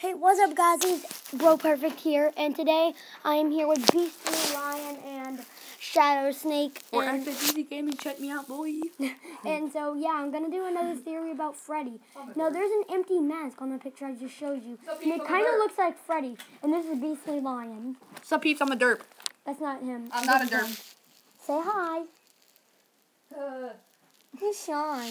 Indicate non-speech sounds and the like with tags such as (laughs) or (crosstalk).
Hey, what's up, guys? It's Bro Perfect here, and today I am here with Beastly Lion and Shadow Snake. Or and, Easy Gaming, check me out, boy. (laughs) and so, yeah, I'm gonna do another theory about Freddy. Now, there's an empty mask on the picture I just showed you, and it kind of looks like Freddy. And this is Beastly Lion. Sup, peeps? I'm a derp. That's not him. I'm not a derp. Say hi. Uh, He's shy.